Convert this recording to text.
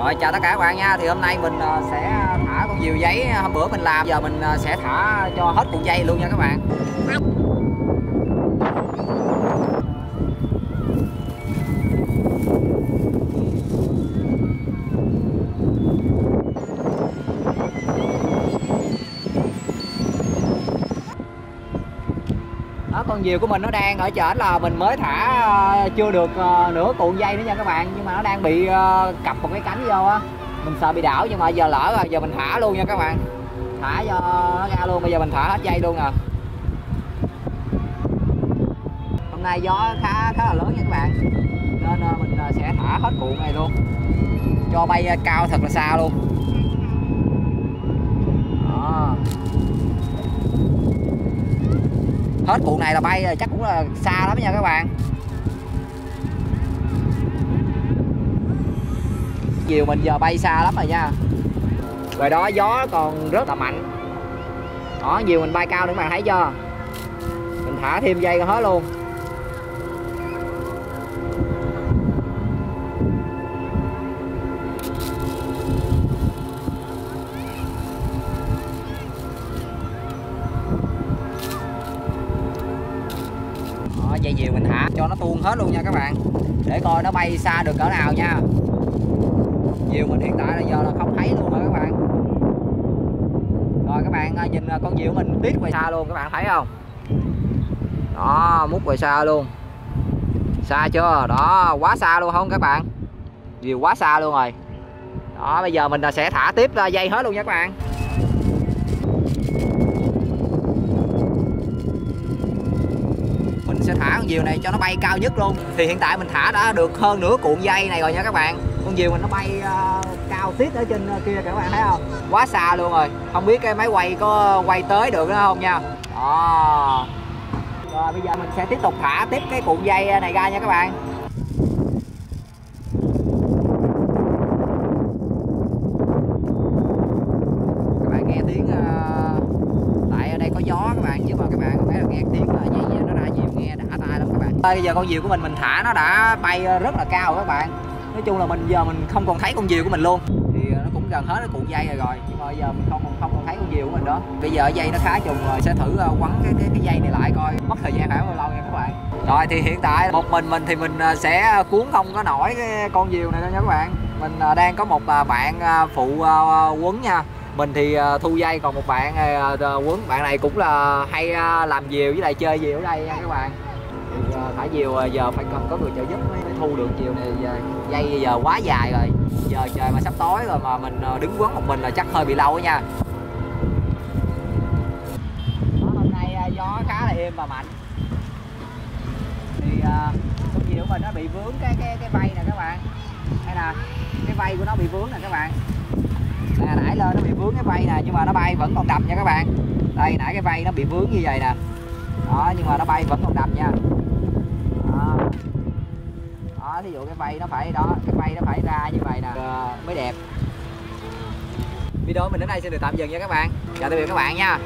Rồi, chào tất cả các bạn nha. Thì hôm nay mình ờ, sẽ thả con diều giấy. Hôm bữa mình làm, Giờ mình ờ, sẽ thả cho hết cuộn dây luôn nha các bạn. Đó, con diều của mình nó đang ở trển là mình mới thả ờ, chưa được ờ, nửa cuộn dây nữa nha các bạn. Nhưng mà nó đang bị ờ, cặp một cái cánh vô á. Mình sợ bị đảo nhưng mà giờ lỡ rồi, giờ mình thả luôn nha các bạn. Thả cho nó ra luôn, bây giờ mình thả hết dây luôn nè hôm nay gió khá khá là lớn nha các bạn. Nên mình sẽ thả hết cuộn này luôn. Cho bay cao thật là xa luôn. Hết vụ này là bay rồi, chắc cũng là xa lắm nha các bạn. Chiều mình giờ bay xa lắm rồi nha. Rồi đó, gió còn rất là mạnh. Đó, nhiều mình bay cao nữa các bạn thấy chưa? Mình thả thêm dây hết luôn. Dây diều mình thả cho nó tuôn hết luôn nha các bạn. Để coi nó bay xa được cỡ nào nha. Diều mình hiện tại là giờ là không thấy luôn rồi các bạn? Rồi các bạn à, nhìn à, con diều mình tiết ngoài xa luôn, các bạn thấy không? Đó, mút ngoài xa luôn. Xa chưa? Đó, quá xa luôn không các bạn? Diều quá xa luôn rồi. Đó, bây giờ mình sẽ thả tiếp à, dây hết luôn nha các bạn mình sẽ thả con diều này cho nó bay cao nhất luôn. Thì hiện tại mình thả đã được hơn nửa cuộn dây này rồi nha các bạn. Con diều mình nó bay uh, cao tít ở trên ờ, kia các bạn thấy không? Quá xa luôn rồi. Không biết cái máy quay có quay tới được nữa không nha. Đó. Rồi bây giờ mình sẽ tiếp tục thả tiếp cái cuộn dây này ra nha các bạn các bạn nghe tiếng uh, tại ở đây có gió các bạn chứ mà các bạn phải là nghe tiếng là dây nó ra diều nghe đã tai lắm các bạn. Bây giờ con diều của mình mình thả nó đã bay rất là cao các bạn. Nói chung là mình giờ mình không còn thấy con diều của mình luôn. Thì ờ, nó cũng gần hết cái cuộn dây rồi rồi nhưng mà bây giờ mình không còn không còn thấy con diều của mình đó bây giờ dây nó khá trùng rồi sẽ thử ờ, quấn cái, cái cái dây này lại coi. Mất thời gian khoảng bao lâu nha các bạn? Rồi thì hiện tại một mình mình thì mình ờ, sẽ cuốn không có nổi cái con diều này đâu nha các bạn. Mình đang có một bạn phụ quấn nha mình thì à, thu dây còn một bạn à, à, quấn. Bạn này cũng là hay làm diều với lại chơi diều ở đây nha các bạn. Thì thả diều giờ phải cần có người trợ giúp mới thu được diều này. Giờ, dây giờ quá dài rồi. Giờ trời mà sắp tối rồi mà mình đứng quấn một mình là chắc hơi bị lâu đó nha. Đó, hôm nay gió khá là êm và mạnh. Thì con diều của mình nó bị vướng cái cái cái vây nè các bạn. Hay là cái vây của nó bị vướng nè các bạn nè nãy lên nó bị vướng cái vây nè nhưng mà nó bay vẫn còn đầm nha các bạn. Đây nãy cái vây nó bị vướng như vậy nè. Đó nhưng mà nó bay vẫn còn đầm nha. Đó, đó thí dụ cái vây nó phải đó cái vây nó phải ra như vậy nè ờ, mới đẹp. Video mình đến đây xin được tạm dừng nha các bạn. Chào tạm biệt các bạn nha.